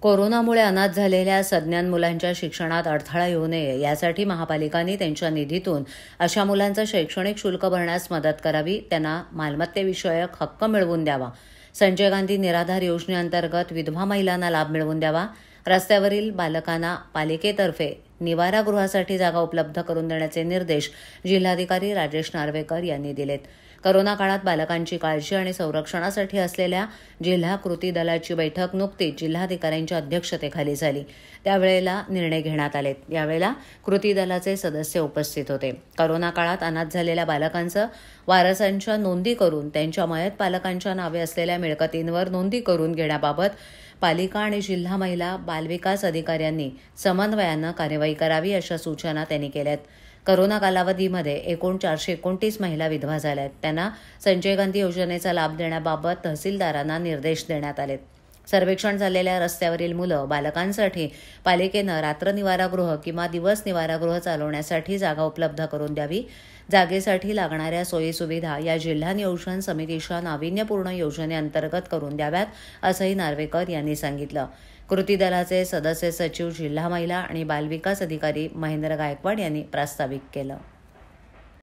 कोरोनामुळे अनाथ झालेल्या सज्ञान मुलांच्या शिक्षणात अडथळा येऊ नये यासाठी महापालिकांनी त्यांच्या निधीतून अशा मुलांचं शैक्षणिक शुल्क भरण्यास मदत करावी त्यांना मालमत्तेविषयक हक्क मिळवून द्यावा. संजय गांधी निराधार योजनेअंतर्गत विधवा महिलांना लाभ मिळवून द्यावा. रस्त्यावरील बालकांना पालिकेतर्फे निवारागृहासाठी जागा उपलब्ध करून देण्याचे निर्देश जिल्हाधिकारी राजेश नार्वेकर यांनी दिलेत. करोना काळात बालकांची काळजी आणि संरक्षणासाठी असलेल्या जिल्हा कृती दलाची बैठक नुकतीच जिल्हाधिकाऱ्यांच्या अध्यक्षतेखाली झाली. त्यावेळेला निर्णय घेण्यात आले. यावेळेला कृती दलाचे सदस्य उपस्थित होते. करोना काळात अनाथ झालेल्या बालकांचं वारसांच्या नोंदी करून त्यांच्या मयत पालकांच्या नावे असलेल्या मिळकतींवर नोंदी करून घेण्याबाबत पालिका आणि जिल्हा महिला बालविकास अधिकाऱ्यांनी समन्वयानं कार्यवाही करावी अशा सूचना त्यांनी केल्यात. करोना कालावधीमध्ये एकूण चारशे एकोणतीस महिला विधवा झाल्या आहेत त्यांना संजय गांधी योजनेचा लाभ देण्याबाबत तहसीलदारांना निर्देश देण्यात आलेत. सर्वेक्षण झालेल्या रस्त्यावरील मुलं बालकांसाठी पालिकेनं रात्र निवारागृह किंवा दिवस निवारागृह चालवण्यासाठी जागा उपलब्ध करून द्यावी. जागेसाठी लागणाऱ्या सोयीसुविधा या जिल्हा नियोजन समितीच्या नाविन्यपूर्ण योजनेअंतर्गत करून द्याव्यात असंही नार्वेकर यांनी सांगितलं. कृती दलाचे सदस्य सचिव जिल्हा महिला आणि बालविकास अधिकारी महेंद्र गायकवाड यांनी प्रास्ताविक केलं.